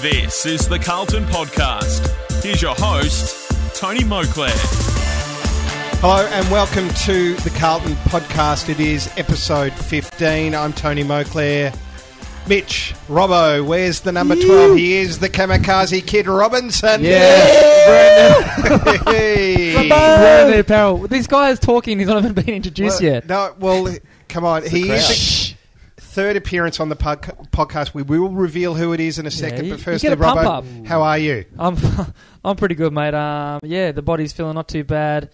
This is the Carlton Podcast. Here's your host, Tony Moclair. Hello and welcome to the Carlton Podcast. It is episode 15. I'm Tony Moclair. Mitch, Robbo, where's the number 12? He is the Kamikaze Kid Robinson. Hey. Brandon Apparel. This guy is talking. He's not even been introduced Well, yet. No, well, come on. He is the third appearance on the pod- podcast. We will reveal who it is in a second. you- but you first, Robbo, how are you? I'm I'm pretty good, mate. Um, yeah, the body's feeling not too bad.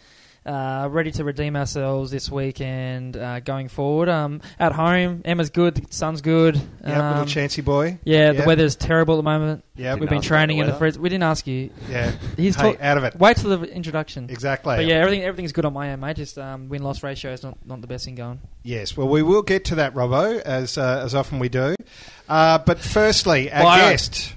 Uh, ready to redeem ourselves this week and uh, going forward. Um, at home, Emma's good. The sun's good. Yeah, Um, little chancy boy. Yeah, Yeah. the weather's terrible at the moment. Yeah, We've been training about in the the fridge. We didn't ask you. yeah. He's hey, talk- out of it. Wait till the introduction. Exactly. But yeah, everything everything's good on my end, mate. Just um, win loss ratio is not, not the best thing going. Yes, well, we will get to that, Robbo, as uh, as often we do. Uh, but firstly, our Why- guest.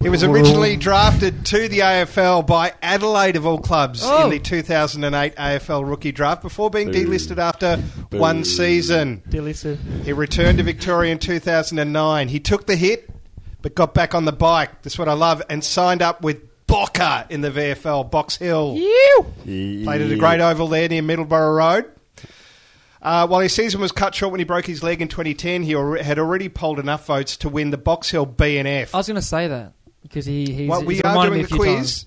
He was originally drafted to the AFL by Adelaide, of all clubs, Oh. in the 2008 AFL rookie draft before being delisted after one season. Delicious. He returned to Victoria in 2009. He took the hit, but got back on the bike. That's what I love, and signed up with Bocker in the VFL, Box Hill. Played at a great oval there near Middleborough Road. Uh, while his season was cut short when he broke his leg in 2010, he al- had already polled enough votes to win the Box Hill BNF. I was going to say that because he he's, well, we he's are doing me the few quiz. times.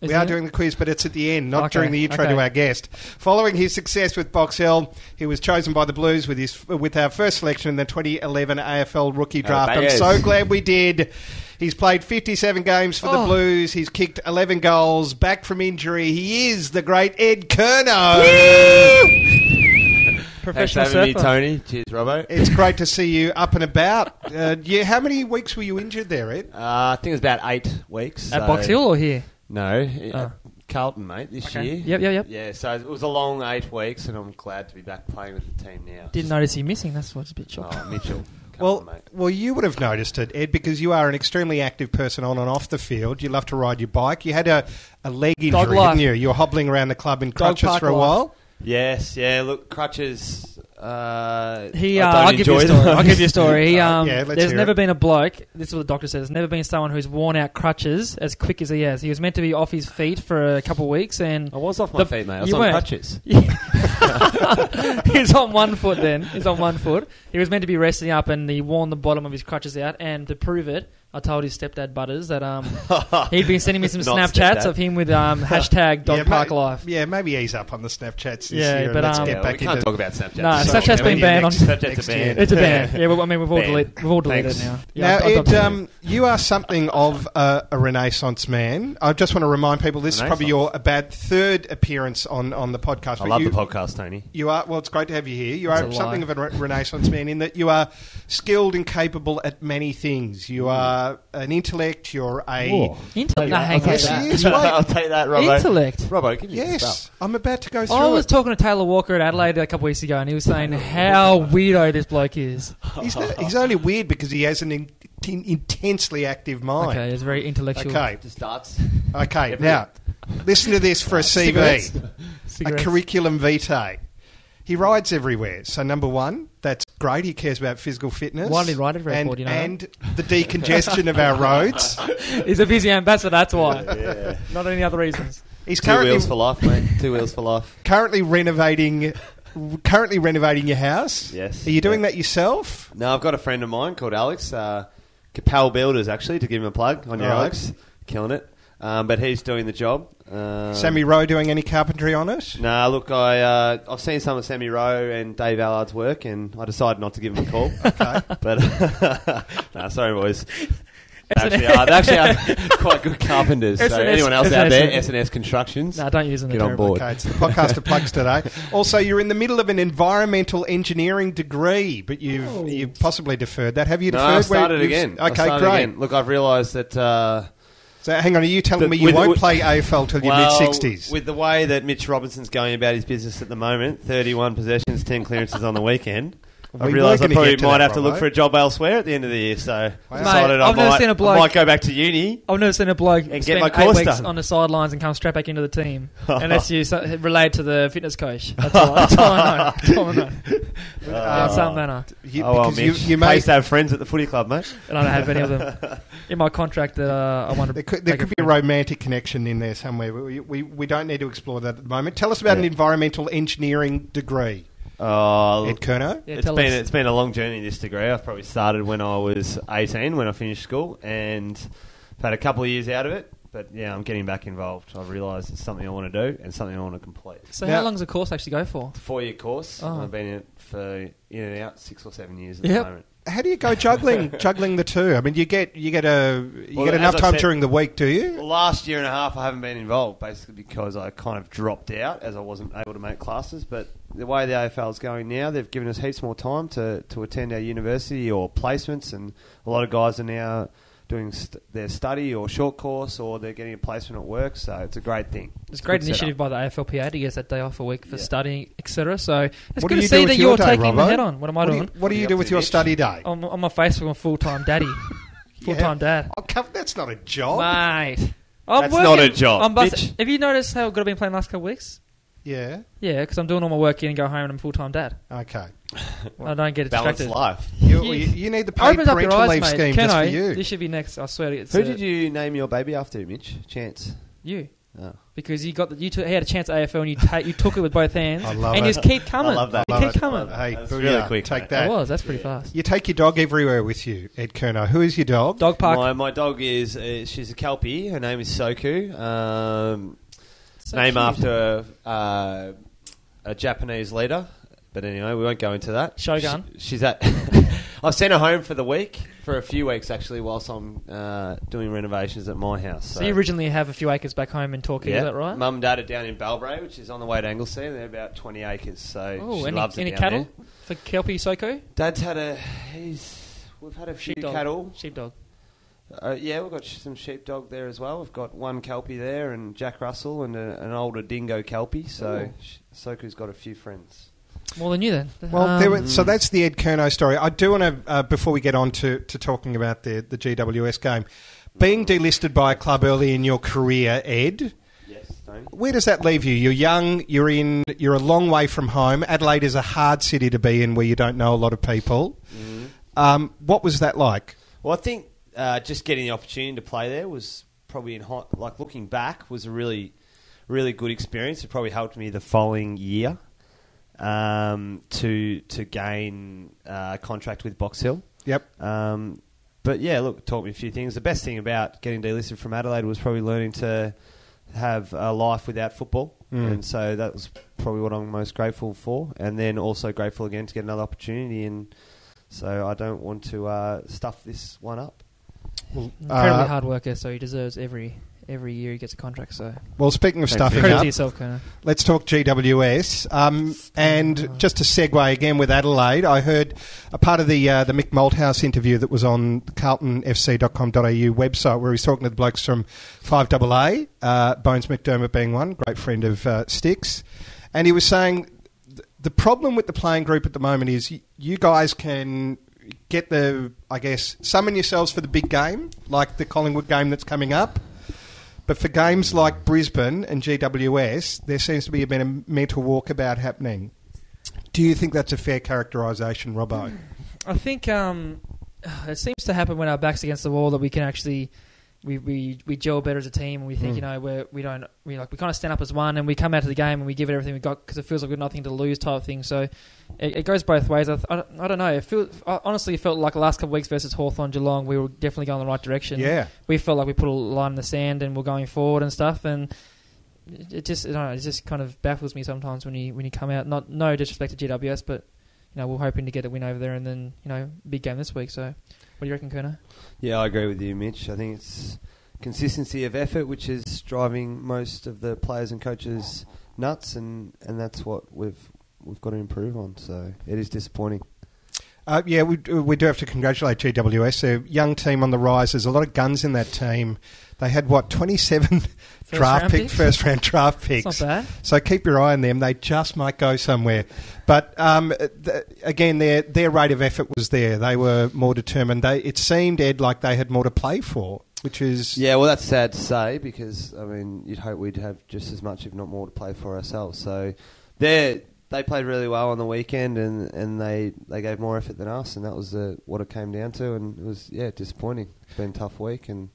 We Isn't are it? doing the quiz, but it's at the end, not Okay, during the intro okay. to our guest. Following his success with Box Hill, he was chosen by the Blues with his with our first selection in the 2011 AFL rookie draft. I'm so glad we did. He's played 57 games for the Oh. Blues. He's kicked 11 goals. Back from injury, he is the great Ed Curnow. Thanks for Professional having me. Tony. Cheers, Robbo. It's great to see you up and about. Uh, yeah, how many weeks were you injured there, Ed? Uh, I think it was about eight weeks. At so- Box Hill or here? No, uh, Oh. Carlton, mate, this Okay. year. Yep, yep, yep. Yeah, so it was a long eight weeks, and I'm glad to be back playing with the team now. Didn't notice you missing. That's what's a bit shocking. Oh, Mitchell. Come Well, on, mate. well, you would have noticed it, Ed, because you are an extremely active person on and off the field. You love to ride your bike. You had a, a leg injury, life. didn't you? You were hobbling around the club in Dog crutches park for a life. while. Yes, yeah. Look, crutches. Uh, He, uh, I'll give you a story. I'll give you a story. He, um, yeah, there's never it. been a bloke. This is what the doctor says. There's never been someone who's worn out crutches as quick as he has. He was meant to be off his feet for a couple of weeks, and I was off my The- feet, mate. I was on weren't. crutches. he's on one foot. Then he's on one foot. He was meant to be resting up, and he worn the bottom of his crutches out. And to prove it, I told his stepdad Butters that um he'd been sending me some Snapchats stepdad. of him with um hashtag Dog yeah, Park ma- Life. Yeah, maybe ease up on the Snapchats this Yeah, year. but, um, get Yeah, back we can't into talk about Snapchat. No, Sorry. Snapchat's been banned next- Snapchat's next a year. ban. It's a ban. Yeah, well, I mean we've all Ban. deleted, we've all deleted Thanks. it now. now, Yeah, I've- I've Ed, um, you are something of a, a renaissance man. I just want to remind people this is probably your Renaissance. about third appearance on, on the podcast. I love you, the podcast, Tony. You are well. It's great to have you here. You It's are something lie. of a re- renaissance man in that you are skilled and capable at many things. You are an intellect. You're a Intellect. No, hang on. Yes, he I'll take that, Robbo. Intellect, Robbo. Give me yes, I'm about to go through I was it. talking to Taylor Walker at Adelaide a couple weeks ago, and he was saying how weirdo this bloke is. He's, not- he's only weird because he has an in, in- intensely active mind. Okay, it's very intellectual. Okay. Just starts. Okay. Now, listen to this for a CV, Cigarettes? a curriculum vitae. He rides everywhere. So number one, that's great. He cares about physical fitness. Why did he ride everywhere and, for, you know and the decongestion of our roads. He's a busy ambassador, that's why. Yeah. Not any other reasons. He's Two currently wheels for life, mate. Two wheels for life. currently renovating currently renovating your house. Yes. Are you doing that yourself? No, I've got a friend of mine called Alex, uh, Capel Builders, actually, to give him a plug on your. Alex. Killing it. Um, but he's doing the job. Um, Sammy Rowe doing any carpentry on it? Nah, look, I, uh, I've seen some of Sammy Rowe and Dave Ellard's work, and I decided not to give him a call. Okay. but, nah, sorry, boys. They actually are, they actually are quite good carpenters. So SNS anyone else out there, SNS. SNS Constructions, No, don't use them. get they're on terrible. board. Okay, it's the podcast of plugs today. Also, you're in the middle of an environmental engineering degree, but you've you've possibly deferred that. Have you No, deferred? I started you've- again. Okay, started great. again. Look, I've realised that... Uh, So hang on, are you telling The- me you with- won't with- play AFL till your well, mid sixties? With the way that Mitch Robinson's going about his business at the moment, 31 possessions, 10 clearances on the weekend. I We realised were I gonna probably might have to look for a job elsewhere at the end of the year. So Wow. decided Mate, I, I've never might, seen a I bloke- I might go back to uni. I've never seen a bloke and get spend my eight weeks done. on the sidelines and come straight back into the team, unless you so- relate to the fitness coach. That's all, that's all I know. That's all I know. Uh, in some manner, You, oh, well, because you, you Pays may, to have friends at the footy club, mate. and I don't have any of them in my contract that uh, I want to. there could, there make could be a romantic connection in there somewhere. We, we, we don't need to explore that at the moment. Tell us about an environmental engineering degree, Oh, Ed Curnow. Yeah, it's tell been us. it's been a long journey. This degree, I've probably started when I was eighteen, when I finished school, and I've had a couple of years out of it. But yeah, I'm getting back involved. I've realised it's something I want to do and something I want to complete. So Now- how long does the course actually go for? Four year course. Oh. I've been in it for in and out six or seven years at Yep. the moment. How do you go juggling juggling the two? I mean, you get you get a you Well, get enough time said- during the week, do you? Last year and a half, I haven't been involved, basically because I kind of dropped out as I wasn't able to make classes. But the way the AFL is going now, they've given us heaps more time to, to attend our university or placements, and a lot of guys are now doing st- their study or short course, or they're getting a placement at work. So it's a great thing. It's a great initiative setup. by the AFLPA to get that day off a week for Yeah. studying, etc. So it's What do good to you do see with that your you're day, taking the head on. What am I What do doing? you, what do you you do with your Mitch? study day? on, on my Facebook, I'm full time daddy, full time dad, Oh, come- that's not a job. mate. I'm That's working. not a job, I'm bust- Have you noticed how good I've been playing the last couple of weeks? Yeah. Yeah, because I'm doing all my work in and go home and I'm full time dad. Okay. I don't get Balanced distracted. life. You, you, you need the paid Opens up your parental eyes, leave mate. scheme Can just I? for you. This should be next. I swear. It's, Who did you name your baby after, Mitch? Chance. You. Oh. Because you got the, you took, he had a chance at AFL and you ta- you took it with both hands I love and it. you just keep coming. I love that. You Love keep it. coming. Hey, That's booyah. really quick, Take mate. that. It was. That's pretty fast. You take your dog everywhere with you, Ed Curnow. Who is your dog? Dog park. My, my dog is uh, she's a kelpie. Her name is Soku. Um, So name cute. after uh, a Japanese leader. But anyway, we won't go into that. Shogun. She- she's at. I've sent her home for the week, for a few weeks actually, whilst I'm uh, doing renovations at my house. So, So you originally have a few acres back home in Torquay, yeah, is that right? Mum and Dad are down in Bellbrae, which is on the way to Anglesea. and They're about 20 acres, so Oh, she any, loves it any down cattle there. for Kelpie Soko? Dad's had a. He's. We've had a few Sheepdog. cattle. Sheepdog. Uh, yeah, we've got sh- some sheepdog there as well. We've got one kelpie there, and Jack Russell, and a, an older dingo kelpie. So Ooh. sh- Soku's got a few friends. More than you then. Well, Um, there were, so that's the Ed Curnow story. I do want to, uh, before we get on to, to talking about the, the GWS game, being delisted by a club early in your career, Ed, Yes, where does that leave you? You're young, you're in, you're a long way from home. Adelaide is a hard city to be in where you don't know a lot of people. Um, what was that like? Well, I think uh, just getting the opportunity to play there was probably in hot, like looking back was a really, really good experience. It probably helped me the following year um, to to gain uh, a contract with Box Hill. Yep. Um, but yeah, look, it taught me a few things. The best thing about getting delisted from Adelaide was probably learning to have a life without football, Mm. and so that was probably what I'm most grateful for. And then also grateful again to get another opportunity, and so I don't want to uh, stuff this one up. Well, Incredibly Uh, hard worker, so he deserves every every year he gets a contract. So Well, speaking of stuffing credit up, to yourself. Let's talk GWS. Um, and just to segue again with Adelaide, I heard a part of the uh, the Mick Malthouse interview that was on the carltonfc.com.au website where he's talking to the blokes from 5AA, uh, Bones McDermott being one, great friend of uh, Sticks. And he was saying the problem with the playing group at the moment is you guys can get the, I guess, summon yourselves for the big game, like the Collingwood game that's coming up. But for games like Brisbane and GWS, there seems to be a bit of mental walkabout happening. Do you think that's a fair characterisation, Robbo? I think um, it seems to happen when our backs against the wall that we can actually we, we, we gel better as a team and we think Mm. you know we're, we don't we like we kind of stand up as one and we come out to the game and we give it everything we got because it feels like we've got nothing to lose type of thing. So it, it goes both ways. I, I, don't, I don't know. It feel, I, honestly, it felt like the last couple of weeks versus Hawthorn Geelong, we were definitely going in the right direction. Yeah. we felt like we put a line in the sand and we're going forward and stuff and it it just I don't know, it just kind of baffles me sometimes when you when you come out not no disrespect to GWS but you know we're hoping to get a win over there and then you know big game this week so what do you reckon Kerner? Yeah, I agree with you, Mitch. I think it's consistency of effort which is driving most of the players and coaches nuts, and, and that's what we've we've got to improve on. So it is disappointing. Uh, yeah, we, we do have to congratulate GWS. They're a young team on the rise. There's a lot of guns in that team. They had, what, 27 draft round pick, picks? first round draft picks. It's not bad. So keep your eye on them. They just might go somewhere. But um, th- again, their their rate of effort was there. They were more determined. They it seemed Ed like they had more to play for, which is Yeah, well, that's sad to say because I mean, you'd hope we'd have just as much, if not more, to play for ourselves. So they they played really well on the weekend, and, and they, they gave more effort than us, and that was uh, what it came down to. And it was yeah disappointing. It's been a tough week, and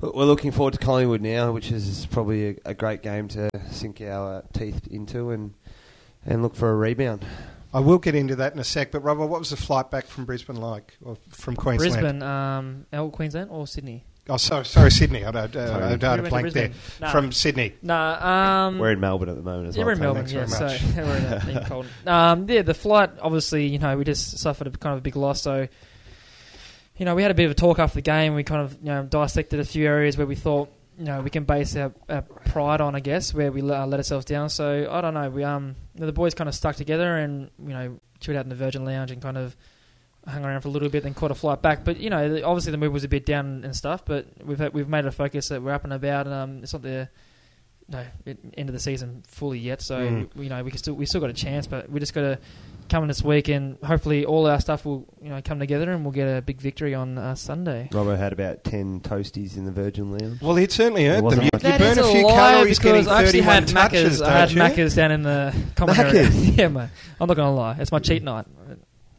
we're looking forward to Collingwood now, which is probably a, a great game to sink our teeth into and and look for a rebound. I will get into that in a sec. But Robert, what was the flight back from Brisbane like, or from Queensland? Brisbane, um, oh, Queensland or Sydney? Oh, sorry, sorry, Sydney. I don't, uh, Sorry. I You don't went to blank there. Nah. From Sydney. Nah, um, We're in Melbourne at the moment as yeah, well. we're in Melbourne. Yeah, so we're in, in Carlton. Um, yeah, the flight obviously, you know, we just suffered a kind of a big loss. So, you know, we had a bit of a talk after the game. We kind of you know dissected a few areas where we thought you know we can base our, our pride on, I guess, where we let, let ourselves down. So I don't know. We um the boys kind of stuck together and you know chilled out in the Virgin Lounge and kind of hung around for a little bit, then caught a flight back. But you know, obviously the mood was a bit down and stuff. But we've had, we've made a focus that we're up and about. And, um, it's not the no end of the season fully yet. So Mm. you know we can still we still got a chance, but we just got to come in this week and hopefully all our stuff will you know come together and we'll get a big victory on uh, Sunday. Robbo had about 10 toasties in the Virgin Lounge. Well, he'd certainly earned them. You, much. you burn is a few lie calories getting I actually 31 had touches, Macca's. I had don't you? Macca's down in the common area. Yeah, mate. I'm not gonna lie. It's my cheat night.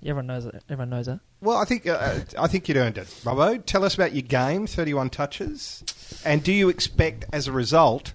Everyone knows it. Everyone knows that. Well, I think uh, I think you'd earned it, Robbo. Tell us about your game, thirty-one touches, and do you expect, as a result,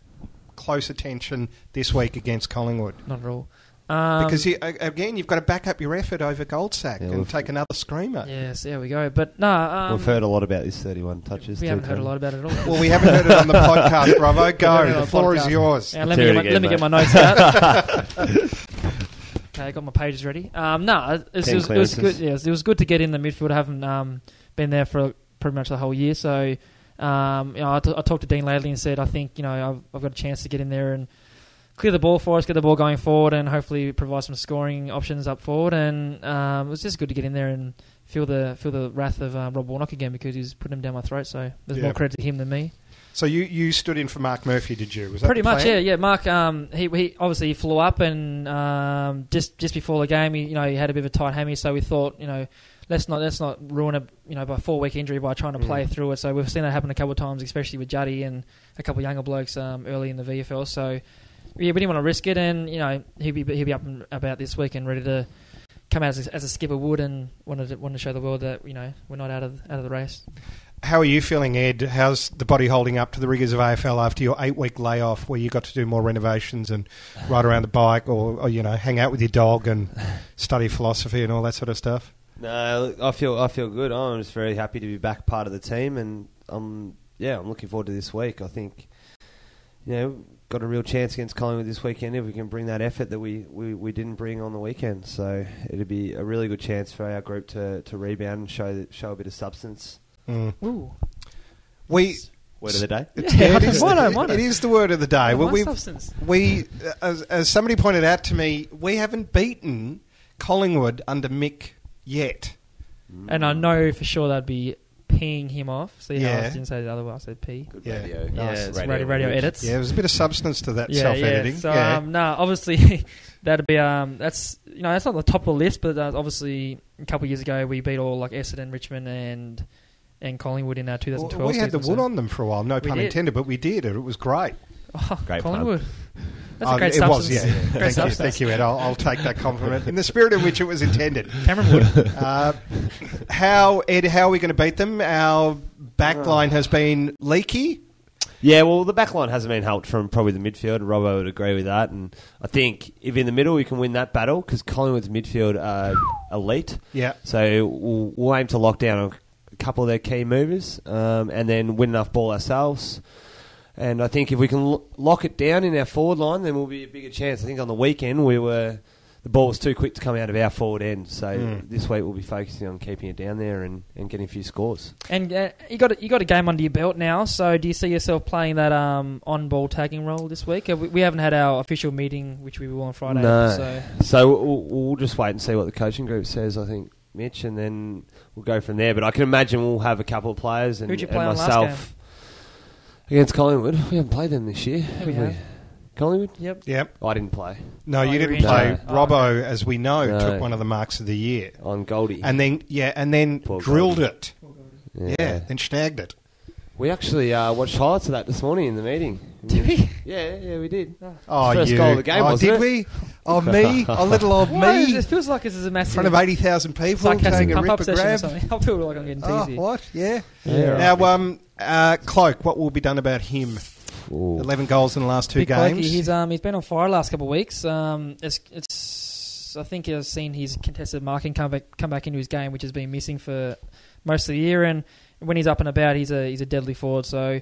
close attention this week against Collingwood? Not at all. Um, Because you, again, you've got to back up your effort over Goldsack Yeah, and take another screamer. yes, there we go. But no, um, We've heard a lot about this 31 touches. we haven't heard a lot about it at all. Well, we haven't heard it on the podcast, Bravo. Go. The the floor is yours. Yeah, let me, get it my, again, let me get my notes out. okay, I got my pages ready. Um, no, it, it, was, it was good. clearances. Yes, it was good to get in the midfield. I haven't um, been there for pretty much the whole year, so um, you know, I, t- I talked to Dean lately and said I think you know I've, I've got a chance to get in there and clear the ball for us, get the ball going forward, and hopefully provide some scoring options up forward. And um, it was just good to get in there and feel the feel the wrath of uh, Rob Warnock again because he's putting him down my throat. So there's Yeah. more credit to him than me. So you, you stood in for Mark Murphy, did you? Was that Pretty much, yeah, yeah. Mark, um, he, he obviously he flew up and um, just just before the game, he, you know, he had a bit of a tight hammy, so we thought, you know, let's not let's not ruin a you know by four week injury by trying to play Mm. through it. So we've seen that happen a couple of times, especially with Juddy and a couple of younger blokes um, early in the VFL. So yeah, we didn't want to risk it, and you know, he'll be he'll be up and about this week and ready to come out as a, as a skipper would, and wanted to, wanted to show the world that you know we're not out of out of the race. How are you feeling, Ed? How's the body holding up to the rigours of AFL after your eight week layoff where you got to do more renovations and ride around the bike or, or, you know, hang out with your dog and study philosophy and all that sort of stuff? No, I feel I feel good. I'm just very happy to be back part of the team, and um, yeah, I'm looking forward to this week. I think, you know, got a real chance against Collingwood this weekend if we can bring that effort that we, we, we didn't bring on the weekend. So it'd be a really good chance for our group to, to rebound and show show a bit of substance. Mm. Ooh, We, Word of the day. it's- Yeah, it, is, why not, why not? it is the word of the day. Well, we substance? we as, as somebody pointed out to me, we haven't beaten Collingwood under Mick yet. And I know for sure that'd be peeing him off. See how Yeah. I didn't say the other one, I said pee. Good Yeah. radio. Yeah, Nice. it's radio, radio, language. edits. Yeah, there's a bit of substance to that yeah, self-editing. Yeah. So yeah. um, no, obviously that'd be um, that's you know that's not the top of the list, but uh, obviously a couple of years ago we beat all like Essendon, Richmond, and and Collingwood in our 2012. Well, we had the season, wood so- on them for a while. No We pun did. intended, but we did. It was great. Oh, Great pun. Collingwood. That's Oh, a great it substance. was, yeah. Great thank you, substance. thank you, Ed. I'll, I'll take that compliment in the spirit in which it was intended. Cameron Wood. Uh, how Ed? How are we going to beat them? Our back line has been leaky. Yeah, well, the back line hasn't been helped from probably the midfield. Robbo would agree with that. And I think if in the middle we can win that battle, because Collingwood's midfield are elite. Yeah. So we'll, we'll aim to lock down a couple of their key movers um, and then win enough ball ourselves. And I think if we can lo- lock it down in our forward line, then we'll be a bigger chance. I think on the weekend we were the ball was too quick to come out of our forward end. So Mm. this week we'll be focusing on keeping it down there and, and getting a few scores. And uh, you got a, you got a game under your belt now. So do you see yourself playing that um, on ball tagging role this week? Uh, We, we haven't had our official meeting, which we will on Friday. No. So So we'll, we'll just wait and see what the coaching group says. I think Mitch, and then we'll go from there. But I can imagine we'll have a couple of players and, Who'd you and play on last myself against Collingwood. We haven't played them this year, have we we? have. Collingwood? Yep. Yep. I didn't play No, Oh, you you didn't were play. injured. Oh. Robbo, as we know, No. took one of the marks of the year, on Goldie. and then yeah, and then Poor drilled Goldie. it. Yeah, then snagged it. We actually uh, watched highlights of that this morning in the meeting. Did we? Yeah, yeah, we did. Oh, First you. goal of the game, oh, wasn't did it? we? Oh, me? A little of Why? me? It feels like this is a In massive front of 80,000 people sarcastic taking a pump up ripper session or grab. something. I feel like I'm getting Oh, teasy. what? Yeah. Yeah, Now, um, uh, Cloke, what will be done about him? Ooh. 11 goals in the last two Big Clokey, games. he's um he's been on fire the last couple of weeks. Um, it's it's I think I've seen his contested marking come back come back into his game, which has been missing for most of the year. And when he's up and about, he's a he's a deadly forward. So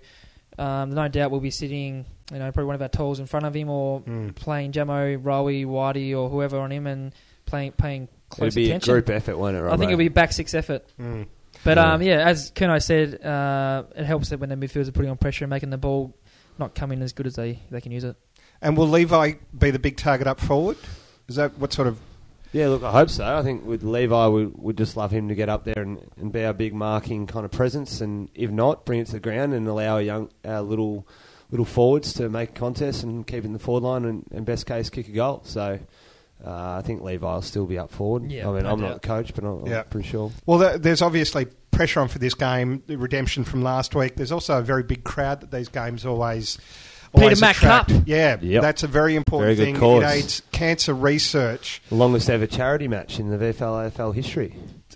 um, no doubt we'll be sitting, you know, probably one of our tools in front of him, or Mm. playing Jamo, Rowie, Whitey, or whoever on him, and playing paying close It'll close be attention. a group effort, won't it, I think it'll be back six effort. Mm. But Yeah. um, yeah, as Kerno said, uh, it helps that when the midfielders are putting on pressure and making the ball not come in as good as they, they can use it. And will Levi be the big target up forward? Is that what sort of. Yeah, look, I hope so. I think with Levi, we would just love him to get up there and, and be our big marking kind of presence, and if not, bring it to the ground and allow our young, our little, little forwards to make contests and keep in the forward line, and, and best case kick a goal. So. Uh, I think Levi will still be up forward. Yeah, I mean, no I'm doubt. not the coach, but I'm, Yeah. I'm pretty sure. Well, there- there's obviously pressure on for this game, the redemption from last week. There's also a very big crowd that these games always. Peter always Mac. Cup. Yeah, Yep. that's a very important Very good thing. cause. It aids cancer research, longest ever charity match in the VFL AFL history.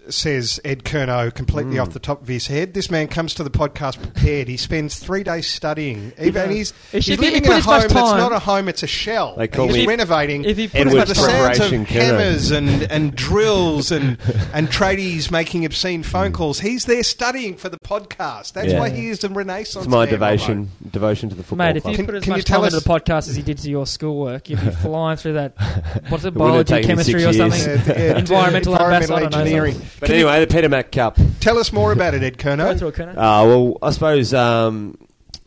Says Ed Curnow, completely Mm. off the top of his head. This man comes to the podcast prepared. He spends three days studying. Even and he's, he's be- he living put in a home that's not a home, it's a shell. They call he's me- renovating. If he put But as Edward's much the sounds of preparation hammers and, and drills and, and tradies making obscene phone calls, he's there studying for the podcast. That's Yeah. why he is a renaissance It's my man, devotion, devotion to the football mate, if club. you Can- put as can you much tell time into the podcast as you did to your schoolwork, you'd be flying through that. What's it, It wouldn't have biology, chemistry, or something? Yeah, yeah, Environmental environmental ambassador, I don't know, engineering. But Can you anyway, the Peter Mac Cup. tell us more about it, Ed Go Kerno. through it, Kerno. Uh, well, I suppose, um,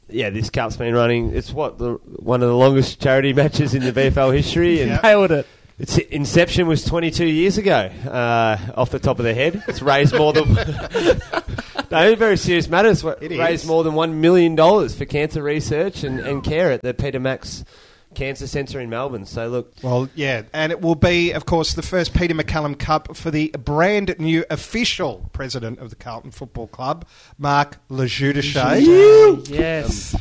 yeah, this cup's been running. It's what the one of the longest charity matches in the VFL history, and Yeah. Nailed it. its inception was 22 years ago. Uh, off the top of the head, it's raised more than. no, very serious matters. It raised is. more than one million dollars for cancer research and, and care at the Peter Max Cancer Centre in Melbourne. So look, Well, yeah, and it will be, of course, the first Peter MacCallum Cup for the brand new official president of the Carlton Football Club, Mark LoGiudice. Yes.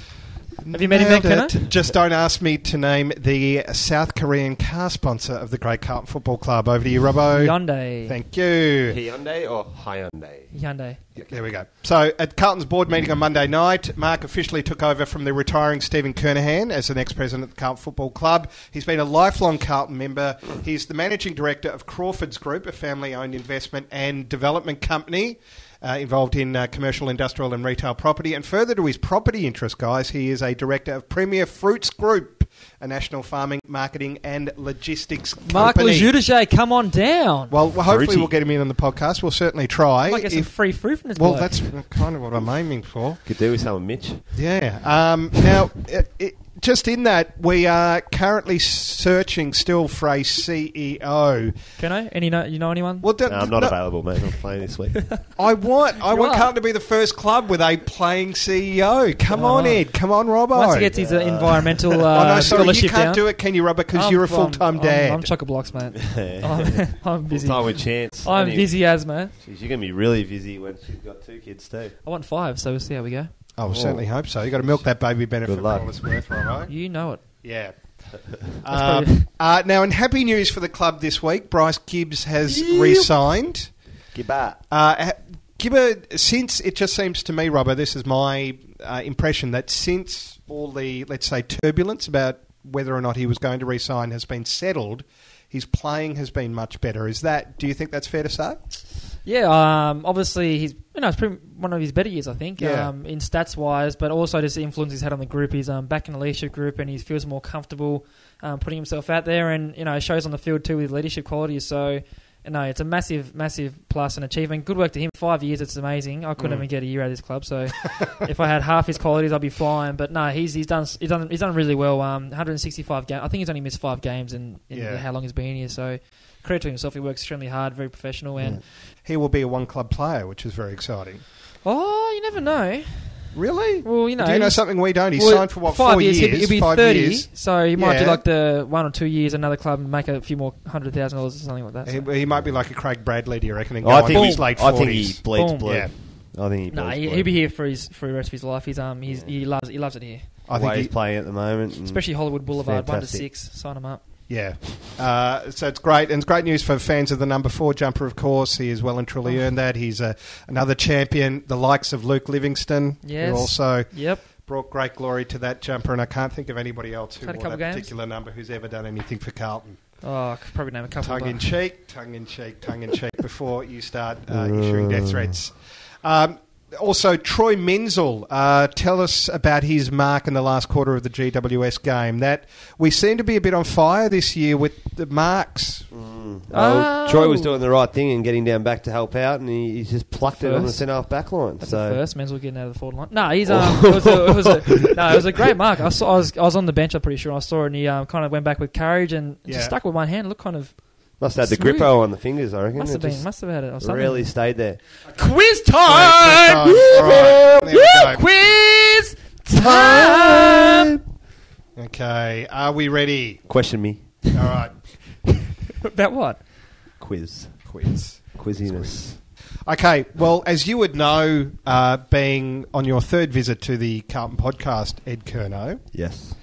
Have you met him, Ben Nailed Just don't ask me to name the South Korean car sponsor of the Great Carlton Football Club. Over to you, Robbo. Hyundai. Thank you. Hyundai or Hyundai? Hyundai. There we go. So, at Carlton's board meeting on Monday night, Mark officially took over from the retiring Stephen Kernahan as the next president of the Carlton Football Club. He's been a lifelong Carlton member. He's the managing director of Crawford's Group, a family owned investment and development company. Uh, involved in uh, commercial, industrial, and retail property. And further to his property interest, guys, he is a director of Premier Fruits Group, a national farming, marketing, and logistics Mark company. LoGiudice, come on down. Well, well, hopefully Fruity. we'll get him in on the podcast. We'll certainly try. I might get some If- free fruit from this well, bloke. that's kind of what I'm aiming for. Could do with some Mitch. Yeah. Um, now, it, it, just in that, we are currently searching still for a CEO. Can I? Any know, you know anyone? Well, d- No, I'm not no, available, mate. I'm playing this week. I want, I You want are. Carlton to be the first club with a playing CEO. Come Why on. Ed. Come on, Robbo. Once he gets his uh, environmental uh, oh no, sorry, you scholarship can't down, do it, can you, Robbo? Because I'm- you're a full time I'm- dad. I'm, I'm chock a blocks, mate. I'm, I'm busy. Time with chance. I'm Anyway, busy as man. Jeez, you're gonna be really busy when she's got two kids too. I want five, so we'll see how we go. Oh, we certainly hope so. You've got to milk that baby benefit Good for luck. all it's worth, right? You know it. Yeah. probably- Um, uh, now, in happy news for the club this week, Bryce Gibbs has re-signed. Gibba. Uh, ha- Gibber, since it just seems to me, Robert, this is my uh, impression that since all the, let's say, turbulence about whether or not he was going to re-sign has been settled, his playing has been much better. Is that? Do you think that's fair to say? Yeah, um, obviously he's you know it's pretty one of his better years I think Yeah. um, in stats wise, but also just the influence he's had on the group. He's um, back in the leadership group and he feels more comfortable um, putting himself out there, and you know shows on the field too with leadership qualities. So no, it's a massive, massive plus and achievement. Good work to him. Five years, it's amazing. I couldn't Mm. even get a year out of this club. So if I had half his qualities, I'd be flying. But no, he's he's done he's done he's done really well. Um, 165 games. I think he's only missed five games in, in Yeah. how long he's been here. So credit to himself. He works extremely hard, very professional, and He will be a one club player, which is very exciting. oh, you never know. Really? Well, you know, Do you know he's- something we don't? He well, signed for what five four years. years? He'll be, he'll be five 30, years. so he might do Yeah. like the one or two years another club and make a few more hundred thousand dollars or something like that. so. He, he might be like a Craig Bradley, do you reckon? And Oh, go I on think to he, his late I think he bleeds Boom. blue. Yeah. I think he bleeds No, he, blue. he'll be here for his for the rest of his life. He's um he's, he loves he loves it here, I the think way he, he's playing at the moment. and- especially Hollywood Boulevard, one to Fantastic. six. Sign him up. Yeah. Uh, so it's great. And it's great news for fans of the number four jumper, of course. He has well and truly earned that. He's uh, another champion, the likes of Luke Livingston, Yes. who also Yep. brought great glory to that jumper. And I can't think of anybody else who Had wore that games. particular number who's ever done anything for Carlton. Oh, I could probably name a couple. Tongue in cheek, tongue in cheek, tongue in cheek before you start uh, issuing death threats. Um, also, Troy Menzel, uh, tell us about his mark in the last quarter of the GWS game. That we seem to be a bit on fire this year with the marks. Oh, Oh. Troy was doing the right thing and getting down back to help out, and he, he just plucked it on the centre half back line. That's so the first. Menzel getting out of the forward line. No, he's um. it, was a, it was a no. It was a great mark. I saw. I was, I was on the bench. I'm pretty sure. I saw it, and he um, kind of went back with courage and Yeah. just stuck with one hand. Looked kind of must have had the Smooth. grippo on the fingers. I reckon. must have It been. just Must have had it. Or something. really stayed there. Quiz Time. time. All right, there we go. Quiz time. Okay, are we ready? Question me. All right, About what? Quiz. quiz. Quizziness. Okay, well, as you would know, uh, being on your third visit to the Carlton podcast, Ed Curnow, Yes.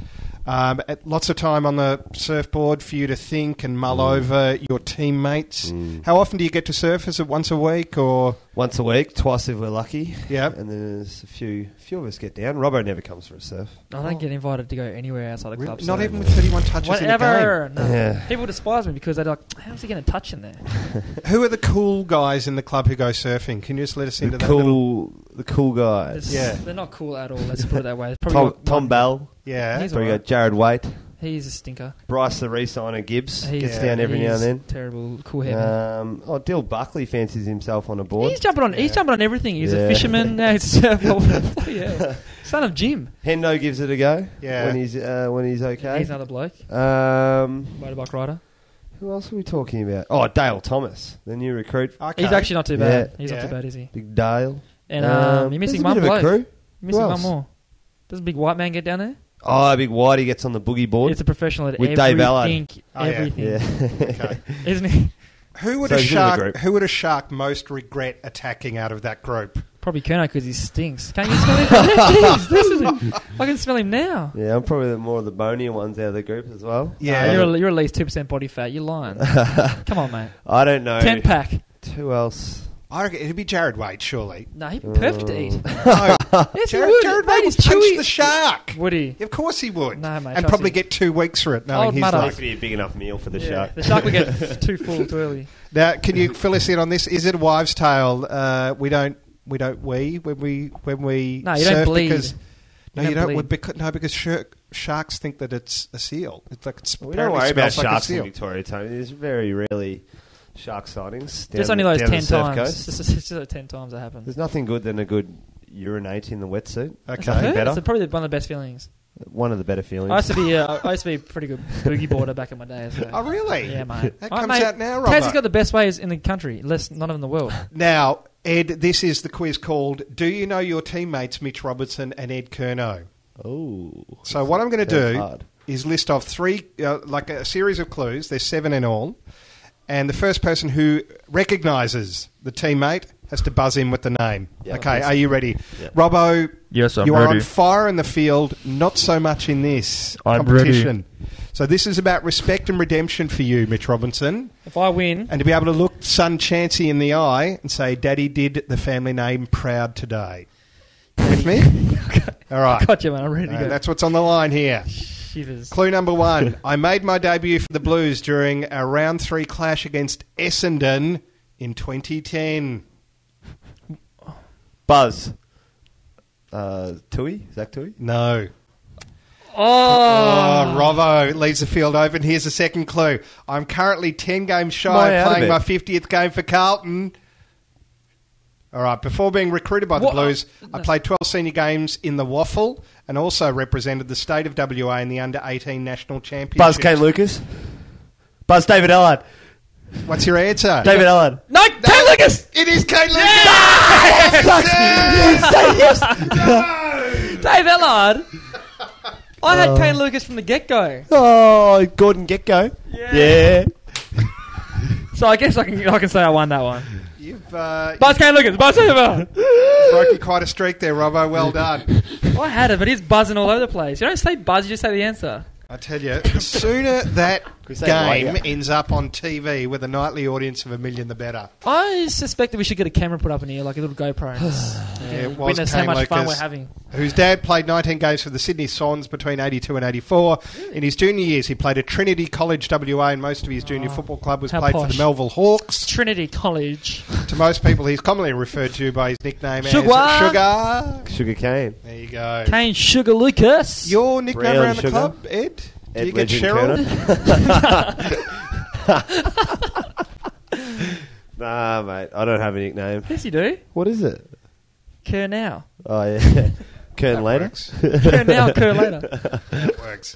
Um, at lots of time on the surfboard for you to think and mull over your teammates. Mm. How often do you get to surf? Is it once a week or? Once a week, twice if we're lucky. Yep. And then there's a few few of us get down. Robbo never comes for a surf. I don't get invited to go anywhere outside the Really? club. Not so- even with 31 touches in Whatever. No. Yeah. People despise me because they're like, "How's he going to touch in there?" Who are the cool guys in the club who go surfing? Can you just let us into The that? little- cool, the cool guys. It's- Yeah. they're not cool at all. Let's put it that way. Probably Tom, Tom Bell. Yeah. He's Probably alright. got Jarrad Waite. He's a stinker. Bryce the re-signer Gibbs He's, gets down every now he's and then. Terrible, cool head. then. Um, oh, Dill Buckley fancies himself on a board. he's jumping on. He's jumping on everything. He's Yeah. a fisherman. Now he's a surfboard. yeah. Son of Jim. Hendo gives it a go. Yeah. When he's uh, when he's okay. He's another bloke. um, Motorbike rider. who else are we talking about? Oh, Dale Thomas, the new recruit. Okay. He's actually not too bad. Yeah. He's Yeah. not too bad, is he? Big Dale. And um, you're there's missing a one bit of a bloke. crew. You're missing Who one else? more. Does a big white man get down there? Oh, big Whitey gets on the boogie board. It's a professional at With everything. Dave Ellard. Oh, yeah. everything. yeah. Okay. Isn't he? Who would So a he's in the shark? group. Who would a shark most regret attacking out of that group? Probably Kerno because he stinks. Can't you smell him? Jeez, this is I can smell him now. yeah, I'm probably the more of the bonier ones out of the group as well. Yeah. Uh, you're, you're at least two percent body fat. You're lying. Come on, mate. I don't know. Ten pack. Who else? I reckon it'd be Jarrad Waite, surely. No, he'd be perfect to eat. No, Yes, Jarrad, he would. Jarrad Mate, Waite he's would punch chewy. the shark. Would he? Of course he would. No, mate, and trust probably me. get two weeks for it, knowing Old he's Muddo. like. That be a big enough meal for the Yeah, shark. The shark would get f- too full too early. Now, can you fill us in on this? Is it a wives' tale? Uh, we don't. We don't. We when we when we No, you don't surf bleed. because no, You you don't don't. bleed. Because, no, because shark, sharks think that it's a seal. It's like it's we don't apparently worry about smells like a sharks in seal. Victoria, Tony. There's very rarely shark sightings. Just only those down the ten surf times. coast. It's just, it's just ten times that happens. There's nothing good than a good urinate in the wetsuit. Okay. okay. better. It's probably one of the best feelings. One of the better feelings. I used to be. Uh, I used to be a pretty good boogie boarder back in my day. As well. Oh, really? Yeah, mate. That comes mate, out now, Tas's Robert. got the best waves in the country. Less none of in the world. Now, Ed, this is the quiz called "Do you know your teammates Mitch Robertson and Ed Curnow?" oh, So what I'm going to Sounds do hard. is list off three, uh, like a series of clues. There's seven in all, and the first person who recognises the teammate has to buzz in with the name. Yeah, okay, are you ready, Yeah. Robbo? Yes, I'm you are ready. on fire in the field, not so much in this I'm competition. So this is about respect and redemption for you, Mitch Robinson, If I win, and to be able to look son Chancey in the eye and say, "Daddy did the family name proud today." With me? All right. gotcha, man. I'm ready to Uh, go. that's what's on the line here. Shivers. Clue number one. I made my debut for the Blues during a round three clash against Essendon in 2010. Buzz. Uh, Tuohy? Zach Tuohy? No. Oh, Rovo leaves the field open. Here's the second clue. I'm currently 10 games Am shy I of out of playing it? my 50th game for Carlton. All right, before being recruited by the What- Blues, I played 12 senior games in the Waffle and also represented the state of WA in the under 18 national championship. Buzz Kane Lucas. Buzz David Ellard. What's your answer? David Ellard. No, Kane Lucas! It is Kane Lucas! Dave Ellard. I had oh. Kane Lucas from the get go. Oh, Gordon Getgo. Yeah. So I guess I can I can say I won that one. You've uh, Buzz Kane Lucas, Buzz Kane Lucas. broken quite a streak there, Robbo. Well done. I had it, but he's buzzing all over the place. You don't say buzz, you just say the answer. I tell you, the sooner that we say game later? ends up on TV with a nightly audience of a million, the better. I suspect that we should get a camera put up in here, like a little GoPro. and just, Yeah, it was witness how Kane much fun Lucas. we're having. whose dad played 19 games for the Sydney Swans between 82 and 84. In his junior years, he played at Trinity College WA, and most of his junior Oh, football club was how played for posh. the Melville Hawks. Trinity College. To most people, he's commonly referred to by his nickname Sugar. as Sugar. Sugar Cane. There you go. Kane Sugar Lucas. Your nickname Brown around the sugar. club, Ed? Do Ed you get Legend Cheryl? Nah, mate. I don't have a nickname. yes, you do. What is it? Kerr now. Oh, yeah. Kern later. works. Kerr now, Kerr later. That works.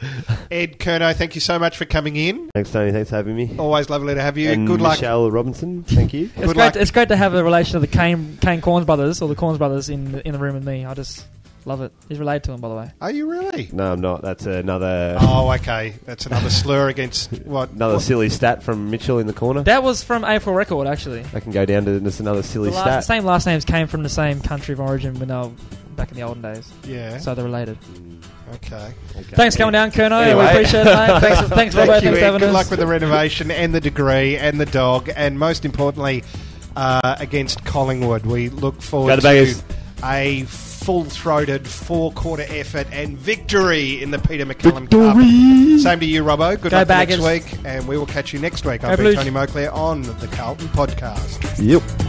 Ed Curnow, thank you so much for coming in. Thanks, Tony. Thanks for having me. Always lovely to have you. and Good luck. Michelle Robinson. Thank you. It's Good great. luck. It's great to have a relation of the Kane Kane Cornes brothers or the Cornes brothers in the, in the room with me. I just love it. He's related to him, by the way. Are you really? No, I'm not. That's another Oh, okay. That's another slur against what? another what- silly stat from Mitchell in the corner. That was from A4 Record, actually. I can go down to just another silly The, last, stat. the same last names came from the same country of origin when they were back in the olden days, Yeah. so they're related. Okay. Okay. Thanks for coming down, Kerno. Anyway. We appreciate it, mate. Thanks, thanks, Thank Robert. you, Thanks for Ed. having Good us. luck with the renovation and the degree and the dog, and most importantly, uh, against Collingwood. We look forward the to Baggers. a full-throated four-quarter effort and victory in the Peter MacCallum Cup. Same to you, Robbo. Good Go luck for next week, and we will catch you next week. I've been Blues. Tony Moclair on the Carlton Podcast. Yep.